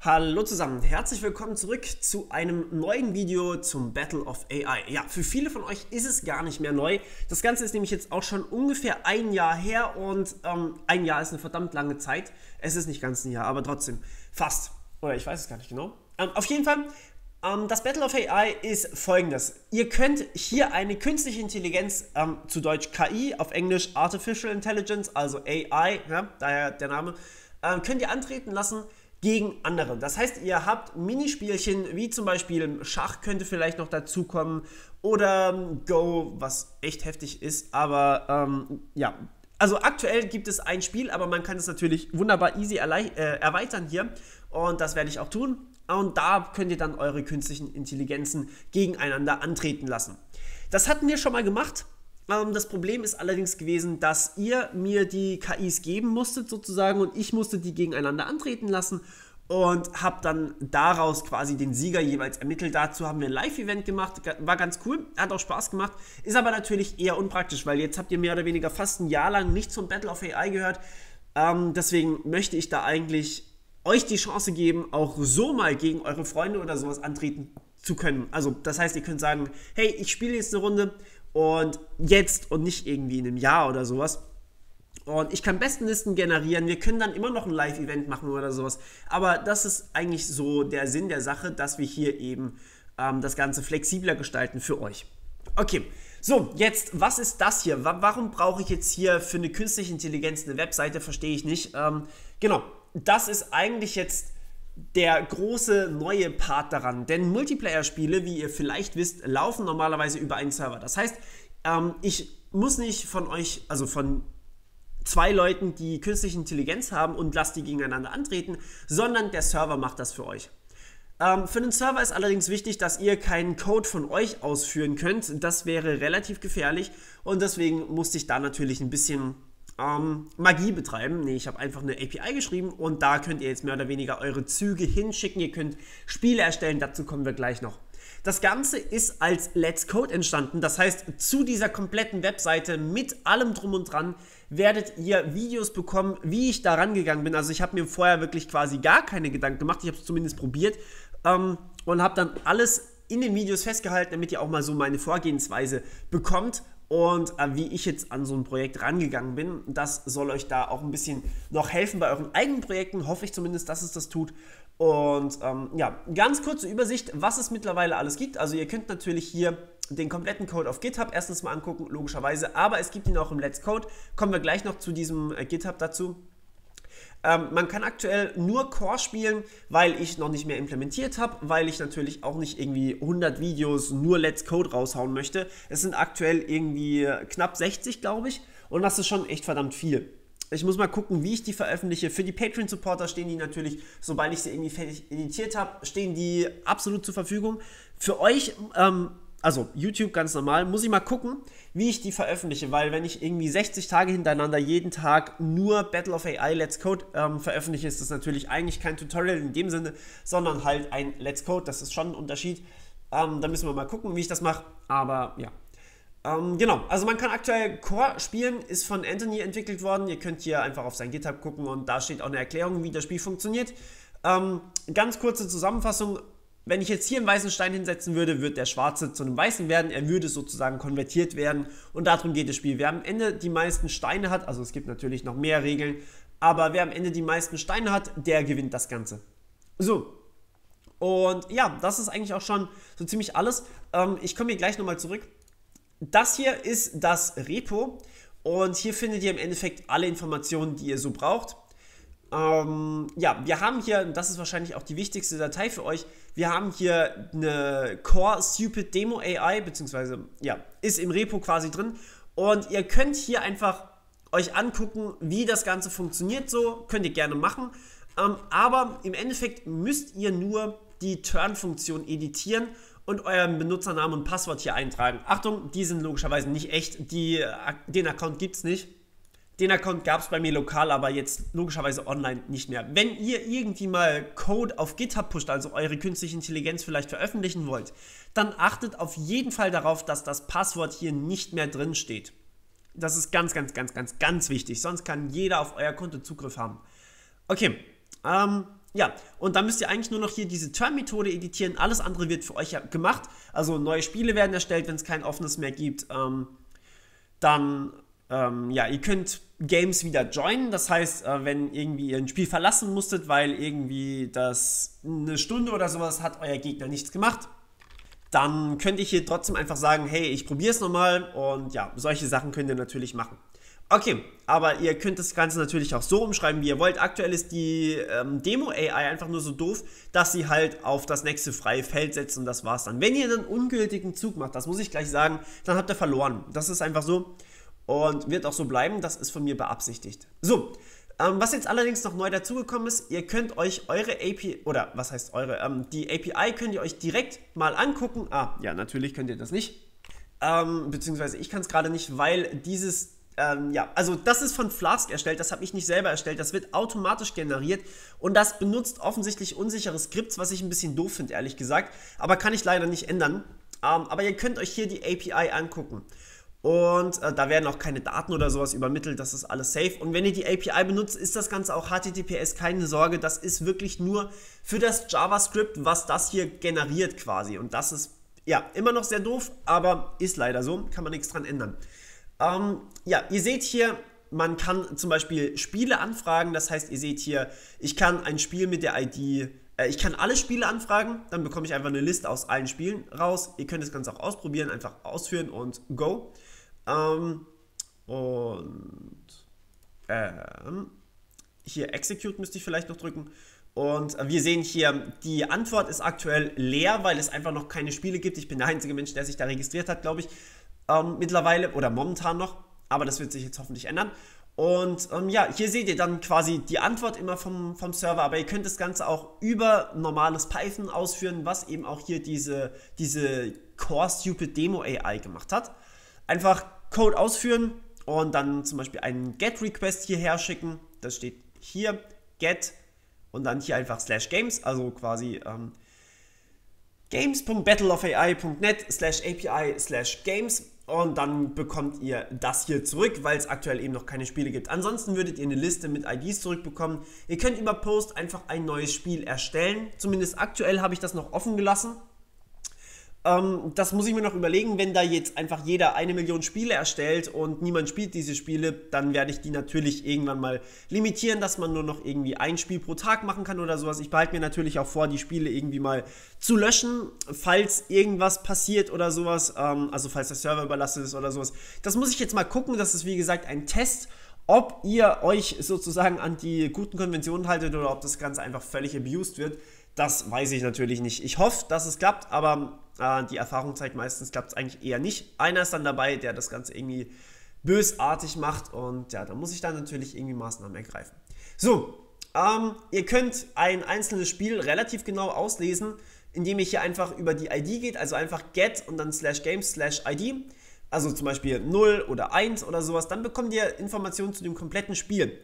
Hallo zusammen, herzlich willkommen zurück zu einem neuen Video zum Battle of AI. Ja, für viele von euch ist es gar nicht mehr neu. Das Ganze ist nämlich jetzt auch schon ungefähr ein Jahr her und ähm, ein Jahr ist eine verdammt lange Zeit. Es ist nicht ganz ein Jahr, aber trotzdem fast. Oder ich weiß es gar nicht genau. Ähm, auf jeden Fall, ähm, das Battle of AI ist folgendes. Ihr könnt hier eine künstliche Intelligenz, ähm, zu Deutsch KI, auf Englisch Artificial Intelligence, also AI, ja, daher der Name, ähm, könnt ihr antreten lassen gegen andere. Das heißt, ihr habt Minispielchen, wie zum Beispiel Schach könnte vielleicht noch dazukommen oder ähm, Go, was echt heftig ist, aber ähm, ja. Also aktuell gibt es ein Spiel, aber man kann es natürlich wunderbar easy äh, erweitern hier und das werde ich auch tun. Und da könnt ihr dann eure künstlichen Intelligenzen gegeneinander antreten lassen. Das hatten wir schon mal gemacht ähm, das Problem ist allerdings gewesen, dass ihr mir die KIs geben musstet sozusagen und ich musste die gegeneinander antreten lassen und habe dann daraus quasi den Sieger jeweils ermittelt. Dazu haben wir ein Live-Event gemacht, war ganz cool, hat auch Spaß gemacht, ist aber natürlich eher unpraktisch, weil jetzt habt ihr mehr oder weniger fast ein Jahr lang nicht zum Battle of AI gehört. Ähm, deswegen möchte ich da eigentlich euch die Chance geben, auch so mal gegen eure Freunde oder sowas antreten zu können. Also das heißt, ihr könnt sagen, hey, ich spiele jetzt eine Runde und jetzt und nicht irgendwie in einem Jahr oder sowas. Und ich kann Bestenlisten generieren. Wir können dann immer noch ein Live-Event machen oder sowas. Aber das ist eigentlich so der Sinn der Sache, dass wir hier eben ähm, das Ganze flexibler gestalten für euch. Okay, so, jetzt, was ist das hier? Warum brauche ich jetzt hier für eine künstliche Intelligenz eine Webseite? Verstehe ich nicht. Ähm, genau, das ist eigentlich jetzt der große neue Part daran. Denn Multiplayer-Spiele, wie ihr vielleicht wisst, laufen normalerweise über einen Server. Das heißt, ähm, ich muss nicht von euch, also von zwei Leuten, die künstliche Intelligenz haben und lasst die gegeneinander antreten, sondern der Server macht das für euch. Ähm, für den Server ist allerdings wichtig, dass ihr keinen Code von euch ausführen könnt. Das wäre relativ gefährlich und deswegen musste ich da natürlich ein bisschen ähm, Magie betreiben. Nee, ich habe einfach eine API geschrieben und da könnt ihr jetzt mehr oder weniger eure Züge hinschicken. Ihr könnt Spiele erstellen, dazu kommen wir gleich noch. Das Ganze ist als Let's Code entstanden. Das heißt, zu dieser kompletten Webseite mit allem drum und dran werdet ihr Videos bekommen, wie ich da rangegangen bin. Also ich habe mir vorher wirklich quasi gar keine Gedanken gemacht. Ich habe es zumindest probiert ähm, und habe dann alles in den Videos festgehalten, damit ihr auch mal so meine Vorgehensweise bekommt und äh, wie ich jetzt an so ein Projekt rangegangen bin. Das soll euch da auch ein bisschen noch helfen bei euren eigenen Projekten. Hoffe ich zumindest, dass es das tut. Und ähm, ja, ganz kurze Übersicht, was es mittlerweile alles gibt. Also ihr könnt natürlich hier den kompletten Code auf GitHub erstens mal angucken, logischerweise, aber es gibt ihn auch im Let's Code. Kommen wir gleich noch zu diesem äh, GitHub dazu. Ähm, man kann aktuell nur Core spielen, weil ich noch nicht mehr implementiert habe, weil ich natürlich auch nicht irgendwie 100 Videos nur Let's Code raushauen möchte. Es sind aktuell irgendwie knapp 60, glaube ich, und das ist schon echt verdammt viel. Ich muss mal gucken, wie ich die veröffentliche. Für die Patreon-Supporter stehen die natürlich, sobald ich sie irgendwie fertig editiert habe, stehen die absolut zur Verfügung. Für euch ähm, also YouTube ganz normal, muss ich mal gucken, wie ich die veröffentliche, weil wenn ich irgendwie 60 Tage hintereinander jeden Tag nur Battle of AI Let's Code ähm, veröffentliche, ist das natürlich eigentlich kein Tutorial in dem Sinne, sondern halt ein Let's Code, das ist schon ein Unterschied. Ähm, da müssen wir mal gucken, wie ich das mache, aber ja. Ähm, genau, also man kann aktuell Core spielen, ist von Anthony entwickelt worden. Ihr könnt hier einfach auf sein GitHub gucken und da steht auch eine Erklärung, wie das Spiel funktioniert. Ähm, ganz kurze Zusammenfassung, wenn ich jetzt hier einen weißen Stein hinsetzen würde, wird der schwarze zu einem weißen werden. Er würde sozusagen konvertiert werden. Und darum geht das Spiel. Wer am Ende die meisten Steine hat, also es gibt natürlich noch mehr Regeln, aber wer am Ende die meisten Steine hat, der gewinnt das Ganze. So. Und ja, das ist eigentlich auch schon so ziemlich alles. Ähm, ich komme hier gleich nochmal zurück. Das hier ist das Repo. Und hier findet ihr im Endeffekt alle Informationen, die ihr so braucht. Ähm, ja, wir haben hier, das ist wahrscheinlich auch die wichtigste Datei für euch, wir haben hier eine Core Stupid Demo AI, beziehungsweise, ja, ist im Repo quasi drin. Und ihr könnt hier einfach euch angucken, wie das Ganze funktioniert so, könnt ihr gerne machen. Ähm, aber im Endeffekt müsst ihr nur die Turn-Funktion editieren und euren Benutzernamen und Passwort hier eintragen. Achtung, die sind logischerweise nicht echt, die, den Account gibt es nicht. Den Account gab es bei mir lokal, aber jetzt logischerweise online nicht mehr. Wenn ihr irgendwie mal Code auf GitHub pusht, also eure künstliche Intelligenz vielleicht veröffentlichen wollt, dann achtet auf jeden Fall darauf, dass das Passwort hier nicht mehr drin steht. Das ist ganz, ganz, ganz, ganz, ganz wichtig. Sonst kann jeder auf euer Konto Zugriff haben. Okay, ähm, ja, und dann müsst ihr eigentlich nur noch hier diese Term-Methode editieren. Alles andere wird für euch gemacht. Also neue Spiele werden erstellt, wenn es kein offenes mehr gibt. Ähm, dann, ähm, ja, ihr könnt Games wieder joinen. Das heißt, äh, wenn irgendwie ihr ein Spiel verlassen musstet, weil irgendwie das eine Stunde oder sowas hat euer Gegner nichts gemacht, dann könnt ihr hier trotzdem einfach sagen, hey, ich probiere es nochmal. Und ja, solche Sachen könnt ihr natürlich machen. Okay, aber ihr könnt das Ganze natürlich auch so umschreiben, wie ihr wollt. Aktuell ist die ähm, Demo-AI einfach nur so doof, dass sie halt auf das nächste freie Feld setzt und das war's dann. Wenn ihr einen ungültigen Zug macht, das muss ich gleich sagen, dann habt ihr verloren. Das ist einfach so und wird auch so bleiben. Das ist von mir beabsichtigt. So, ähm, was jetzt allerdings noch neu dazugekommen ist, ihr könnt euch eure API, oder was heißt eure, ähm, die API könnt ihr euch direkt mal angucken. Ah, ja, natürlich könnt ihr das nicht. Ähm, beziehungsweise ich kann es gerade nicht, weil dieses ähm, ja, also das ist von Flask erstellt, das habe ich nicht selber erstellt, das wird automatisch generiert und das benutzt offensichtlich unsichere Skripts, was ich ein bisschen doof finde, ehrlich gesagt, aber kann ich leider nicht ändern. Ähm, aber ihr könnt euch hier die API angucken. Und äh, da werden auch keine Daten oder sowas übermittelt, das ist alles safe. Und wenn ihr die API benutzt, ist das Ganze auch HTTPS, keine Sorge, das ist wirklich nur für das JavaScript, was das hier generiert quasi. Und das ist ja immer noch sehr doof, aber ist leider so, kann man nichts dran ändern. Ähm, ja, ihr seht hier, man kann zum Beispiel Spiele anfragen. Das heißt, ihr seht hier, ich kann ein Spiel mit der ID, äh, ich kann alle Spiele anfragen. Dann bekomme ich einfach eine Liste aus allen Spielen raus. Ihr könnt das Ganze auch ausprobieren, einfach ausführen und go. Ähm, und ähm, hier Execute müsste ich vielleicht noch drücken. Und wir sehen hier, die Antwort ist aktuell leer, weil es einfach noch keine Spiele gibt. Ich bin der einzige Mensch, der sich da registriert hat, glaube ich ähm, mittlerweile oder momentan noch, aber das wird sich jetzt hoffentlich ändern. Und ähm, ja, hier seht ihr dann quasi die Antwort immer vom, vom Server, aber ihr könnt das Ganze auch über normales Python ausführen, was eben auch hier diese, diese Core Stupid Demo AI gemacht hat. Einfach Code ausführen und dann zum Beispiel einen Get Request hierher schicken. Das steht hier, Get und dann hier einfach slash Games, also quasi ähm, games.battleofai.net slash API slash Games und dann bekommt ihr das hier zurück, weil es aktuell eben noch keine Spiele gibt. Ansonsten würdet ihr eine Liste mit IDs zurückbekommen. Ihr könnt über Post einfach ein neues Spiel erstellen. Zumindest aktuell habe ich das noch offen gelassen. Ähm, das muss ich mir noch überlegen, wenn da jetzt einfach jeder eine Million Spiele erstellt und niemand spielt diese Spiele, dann werde ich die natürlich irgendwann mal limitieren, dass man nur noch irgendwie ein Spiel pro Tag machen kann oder sowas. Ich behalte mir natürlich auch vor, die Spiele irgendwie mal zu löschen, falls irgendwas passiert oder sowas, ähm, also falls der Server überlastet ist oder sowas. Das muss ich jetzt mal gucken, das ist wie gesagt ein Test ob ihr euch sozusagen an die guten Konventionen haltet oder ob das Ganze einfach völlig abused wird. Das weiß ich natürlich nicht. Ich hoffe, dass es klappt, aber äh, die Erfahrung zeigt meistens, klappt es eigentlich eher nicht. Einer ist dann dabei, der das Ganze irgendwie bösartig macht und ja, da muss ich dann natürlich irgendwie Maßnahmen ergreifen. So, ähm, ihr könnt ein einzelnes Spiel relativ genau auslesen, indem ihr hier einfach über die ID geht, also einfach get und dann slash games slash ID, also zum Beispiel 0 oder 1 oder sowas, dann bekommt ihr Informationen zu dem kompletten Spiel.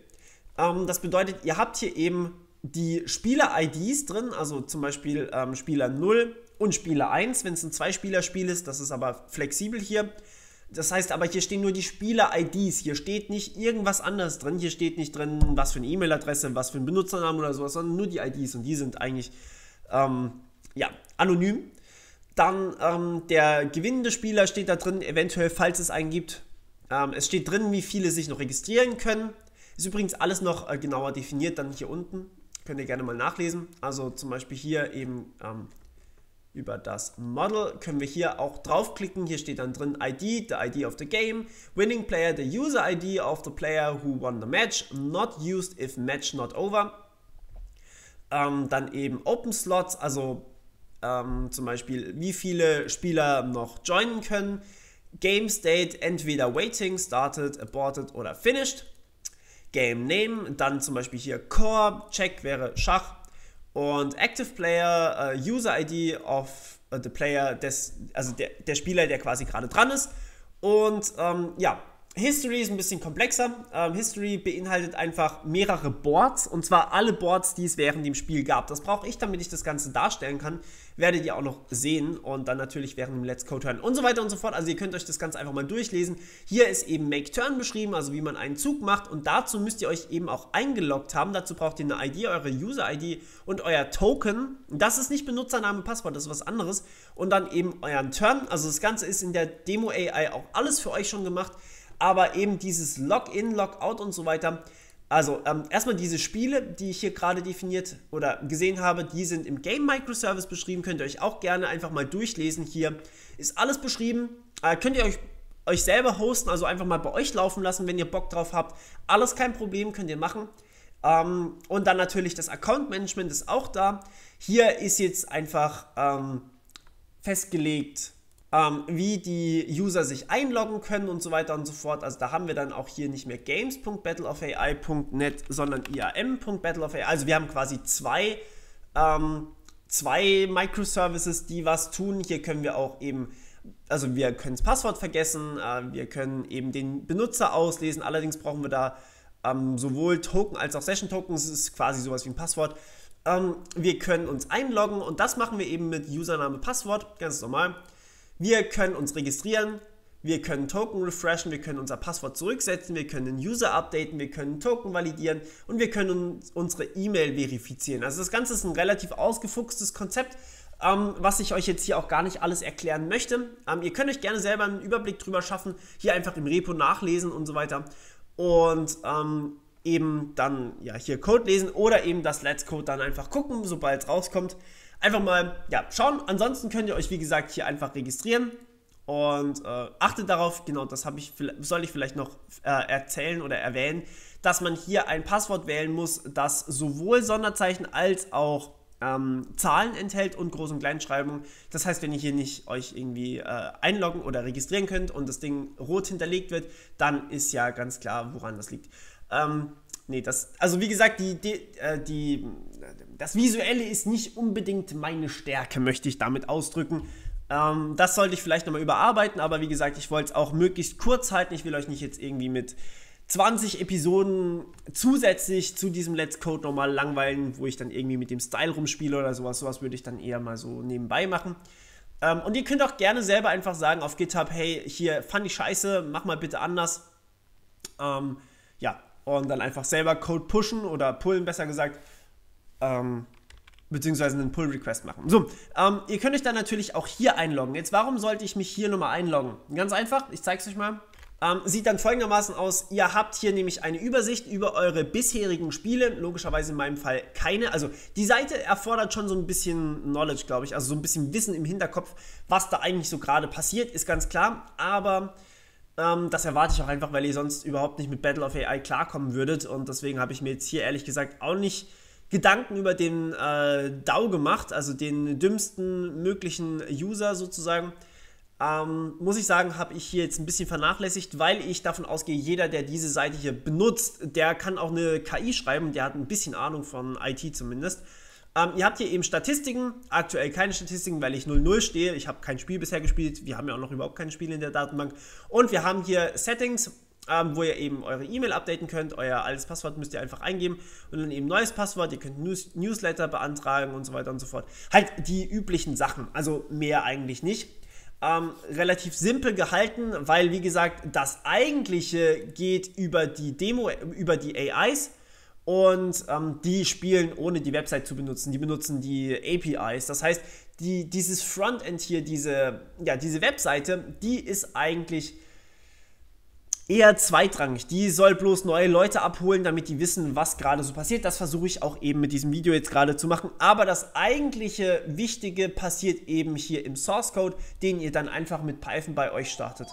Ähm, das bedeutet, ihr habt hier eben die Spieler-IDs drin, also zum Beispiel ähm, Spieler 0 und Spieler 1, wenn es ein Zwei-Spieler-Spiel ist, das ist aber flexibel hier. Das heißt aber, hier stehen nur die Spieler-IDs, hier steht nicht irgendwas anderes drin, hier steht nicht drin, was für eine E-Mail-Adresse, was für ein Benutzernamen oder sowas, sondern nur die IDs und die sind eigentlich ähm, ja, anonym. Dann ähm, der gewinnende Spieler steht da drin, eventuell, falls es einen gibt. Ähm, es steht drin, wie viele sich noch registrieren können. Ist übrigens alles noch äh, genauer definiert, dann hier unten. Könnt ihr gerne mal nachlesen. Also zum Beispiel hier eben ähm, über das Model können wir hier auch draufklicken. Hier steht dann drin ID, the ID of the game, winning player, the user ID of the player who won the match, not used if match not over. Ähm, dann eben Open Slots, also ähm, zum Beispiel wie viele Spieler noch joinen können. Game State entweder waiting, started, aborted oder finished. Game Name, dann zum Beispiel hier Core, Check wäre Schach und Active Player, uh, User ID of uh, the Player, des, also der, der Spieler, der quasi gerade dran ist. Und ähm, ja, History ist ein bisschen komplexer. Ähm, History beinhaltet einfach mehrere Boards und zwar alle Boards, die es während dem Spiel gab. Das brauche ich, damit ich das Ganze darstellen kann. Werdet ihr auch noch sehen und dann natürlich während dem Let's Code Turn und so weiter und so fort. Also ihr könnt euch das Ganze einfach mal durchlesen. Hier ist eben Make Turn beschrieben, also wie man einen Zug macht und dazu müsst ihr euch eben auch eingeloggt haben. Dazu braucht ihr eine ID, eure User-ID und euer Token. Das ist nicht Benutzername, Passwort, das ist was anderes. Und dann eben euren Turn. Also das Ganze ist in der Demo AI auch alles für euch schon gemacht aber eben dieses Login, Logout und so weiter. Also ähm, erstmal diese Spiele, die ich hier gerade definiert oder gesehen habe, die sind im Game Microservice beschrieben. Könnt ihr euch auch gerne einfach mal durchlesen. Hier ist alles beschrieben. Äh, könnt ihr euch, euch selber hosten, also einfach mal bei euch laufen lassen, wenn ihr Bock drauf habt. Alles kein Problem, könnt ihr machen. Ähm, und dann natürlich das Account Management ist auch da. Hier ist jetzt einfach ähm, festgelegt, ähm, wie die User sich einloggen können und so weiter und so fort. Also da haben wir dann auch hier nicht mehr games.battleofai.net, sondern iam.battleofai. Also wir haben quasi zwei, ähm, zwei Microservices, die was tun. Hier können wir auch eben also wir können das Passwort vergessen, äh, wir können eben den Benutzer auslesen, allerdings brauchen wir da ähm, sowohl Token als auch Session Tokens, das ist quasi sowas wie ein Passwort. Ähm, wir können uns einloggen und das machen wir eben mit Username, Passwort, ganz normal. Wir können uns registrieren, wir können Token refreshen, wir können unser Passwort zurücksetzen, wir können den User updaten, wir können Token validieren und wir können unsere E-Mail verifizieren. Also das Ganze ist ein relativ ausgefuchstes Konzept, ähm, was ich euch jetzt hier auch gar nicht alles erklären möchte. Ähm, ihr könnt euch gerne selber einen Überblick drüber schaffen, hier einfach im Repo nachlesen und so weiter und ähm, eben dann ja hier Code lesen oder eben das Let's Code dann einfach gucken, sobald es rauskommt einfach mal ja, schauen. Ansonsten könnt ihr euch, wie gesagt, hier einfach registrieren. Und äh, achtet darauf, genau das ich, soll ich vielleicht noch äh, erzählen oder erwähnen, dass man hier ein Passwort wählen muss, das sowohl Sonderzeichen als auch ähm, Zahlen enthält und Groß- und Kleinschreibung. Das heißt, wenn ihr hier nicht euch irgendwie äh, einloggen oder registrieren könnt und das Ding rot hinterlegt wird, dann ist ja ganz klar, woran das liegt. Ähm, nee, das, also wie gesagt, die, die, äh, die das Visuelle ist nicht unbedingt meine Stärke, möchte ich damit ausdrücken. Ähm, das sollte ich vielleicht nochmal überarbeiten, aber wie gesagt, ich wollte es auch möglichst kurz halten. Ich will euch nicht jetzt irgendwie mit 20 Episoden zusätzlich zu diesem Let's Code nochmal langweilen, wo ich dann irgendwie mit dem Style rumspiele oder sowas. Sowas würde ich dann eher mal so nebenbei machen. Ähm, und ihr könnt auch gerne selber einfach sagen auf GitHub, hey, hier fand ich scheiße, mach mal bitte anders. Ähm, ja, und dann einfach selber Code pushen oder pullen, besser gesagt ähm, beziehungsweise einen Pull-Request machen. So, ähm, ihr könnt euch dann natürlich auch hier einloggen. Jetzt, warum sollte ich mich hier nochmal einloggen? Ganz einfach, ich zeige es euch mal. Ähm, sieht dann folgendermaßen aus, ihr habt hier nämlich eine Übersicht über eure bisherigen Spiele, logischerweise in meinem Fall keine. Also die Seite erfordert schon so ein bisschen Knowledge, glaube ich, also so ein bisschen Wissen im Hinterkopf, was da eigentlich so gerade passiert, ist ganz klar, aber ähm, das erwarte ich auch einfach, weil ihr sonst überhaupt nicht mit Battle of AI klarkommen würdet und deswegen habe ich mir jetzt hier ehrlich gesagt auch nicht Gedanken über den äh, DAO gemacht, also den dümmsten möglichen User sozusagen. Ähm, muss ich sagen, habe ich hier jetzt ein bisschen vernachlässigt, weil ich davon ausgehe, jeder, der diese Seite hier benutzt, der kann auch eine KI schreiben, der hat ein bisschen Ahnung von IT zumindest. Ähm, ihr habt hier eben Statistiken, aktuell keine Statistiken, weil ich 0-0 stehe. Ich habe kein Spiel bisher gespielt, wir haben ja auch noch überhaupt keine Spiele in der Datenbank. Und wir haben hier Settings, ähm, wo ihr eben eure E-Mail updaten könnt. Euer altes Passwort müsst ihr einfach eingeben und dann eben neues Passwort. Ihr könnt News Newsletter beantragen und so weiter und so fort. Halt die üblichen Sachen, also mehr eigentlich nicht. Ähm, relativ simpel gehalten, weil wie gesagt, das eigentliche geht über die Demo, über die AIs und ähm, die spielen ohne die Website zu benutzen. Die benutzen die APIs. Das heißt, die, dieses Frontend hier, diese, ja, diese Webseite, die ist eigentlich eher zweitrangig. Die soll bloß neue Leute abholen, damit die wissen, was gerade so passiert. Das versuche ich auch eben mit diesem Video jetzt gerade zu machen. Aber das eigentliche Wichtige passiert eben hier im Source Code, den ihr dann einfach mit Python bei euch startet.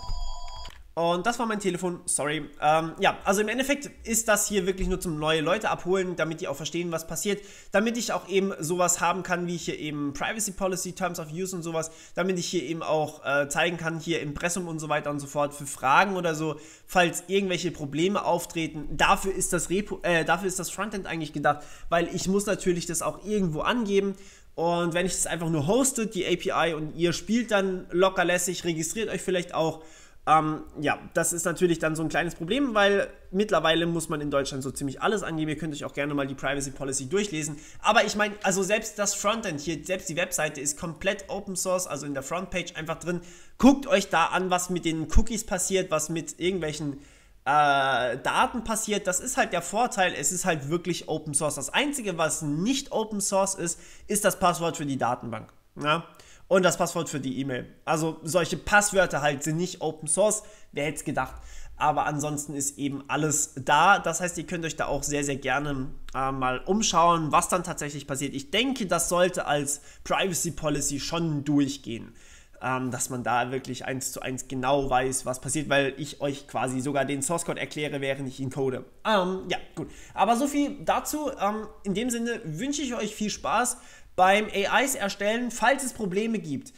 Und das war mein Telefon, sorry. Ähm, ja, also im Endeffekt ist das hier wirklich nur zum neue Leute abholen, damit die auch verstehen, was passiert. Damit ich auch eben sowas haben kann, wie hier eben Privacy Policy, Terms of Use und sowas. Damit ich hier eben auch äh, zeigen kann, hier Impressum und so weiter und so fort für Fragen oder so, falls irgendwelche Probleme auftreten. Dafür ist das, Repo, äh, dafür ist das Frontend eigentlich gedacht, weil ich muss natürlich das auch irgendwo angeben. Und wenn ich das einfach nur hoste, die API, und ihr spielt dann locker lässig, registriert euch vielleicht auch Ähm, ja, das ist natürlich dann so ein kleines Problem, weil mittlerweile muss man in Deutschland so ziemlich alles angeben. Ihr könnt euch auch gerne mal die Privacy Policy durchlesen. Aber ich meine, also selbst das Frontend hier, selbst die Webseite ist komplett Open Source, also in der Frontpage einfach drin. Guckt euch da an, was mit den Cookies passiert, was mit irgendwelchen äh, Daten passiert. Das ist halt der Vorteil, es ist halt wirklich Open Source. Das Einzige, was nicht Open Source ist, ist das Passwort für die Datenbank. Ja? Und das Passwort für die E-Mail. Also solche Passwörter halt sind nicht Open Source, wer hätte es gedacht. Aber ansonsten ist eben alles da. Das heißt, ihr könnt euch da auch sehr, sehr gerne äh, mal umschauen, was dann tatsächlich passiert. Ich denke, das sollte als Privacy Policy schon durchgehen. Ähm, dass man da wirklich eins zu eins genau weiß, was passiert, weil ich euch quasi sogar den Source Code erkläre, während ich ihn code. Ähm, ja, gut. Aber so viel dazu. Ähm, in dem Sinne wünsche ich euch viel Spaß beim AIs erstellen, falls es Probleme gibt.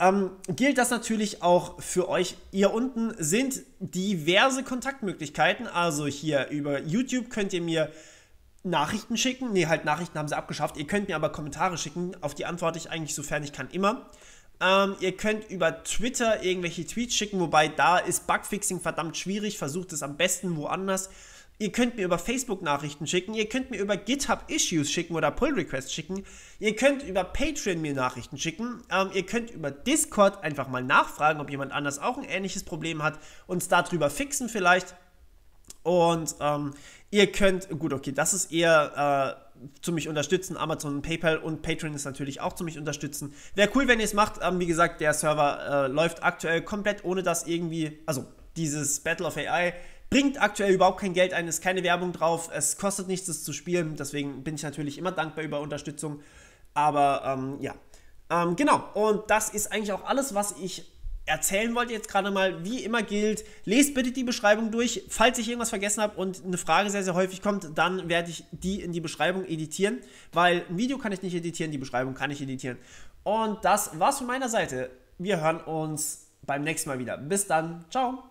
Ähm, gilt das natürlich auch für euch. Hier unten sind diverse Kontaktmöglichkeiten. Also hier über YouTube könnt ihr mir Nachrichten schicken. Ne, halt Nachrichten haben sie abgeschafft. Ihr könnt mir aber Kommentare schicken. Auf die antworte ich eigentlich sofern ich kann immer. Ähm, ihr könnt über Twitter irgendwelche Tweets schicken, wobei da ist Bugfixing verdammt schwierig. Versucht es am besten woanders. Ihr könnt mir über Facebook Nachrichten schicken, ihr könnt mir über GitHub Issues schicken oder Pull Requests schicken, ihr könnt über Patreon mir Nachrichten schicken, ähm, ihr könnt über Discord einfach mal nachfragen, ob jemand anders auch ein ähnliches Problem hat, uns darüber fixen vielleicht. Und ähm, ihr könnt, gut, okay, das ist eher äh, zu mich unterstützen. Amazon PayPal und Patreon ist natürlich auch zu mich unterstützen. Wäre cool, wenn ihr es macht. Ähm, wie gesagt, der Server äh, läuft aktuell komplett ohne das irgendwie, also dieses Battle of AI Bringt aktuell überhaupt kein Geld ein, ist keine Werbung drauf, es kostet nichts, das zu spielen. Deswegen bin ich natürlich immer dankbar über Unterstützung. Aber ähm, ja, ähm, genau. Und das ist eigentlich auch alles, was ich erzählen wollte jetzt gerade mal. Wie immer gilt, lest bitte die Beschreibung durch. Falls ich irgendwas vergessen habe und eine Frage sehr, sehr häufig kommt, dann werde ich die in die Beschreibung editieren, weil ein Video kann ich nicht editieren, die Beschreibung kann ich editieren. Und das war's von meiner Seite. Wir hören uns beim nächsten Mal wieder. Bis dann. Ciao.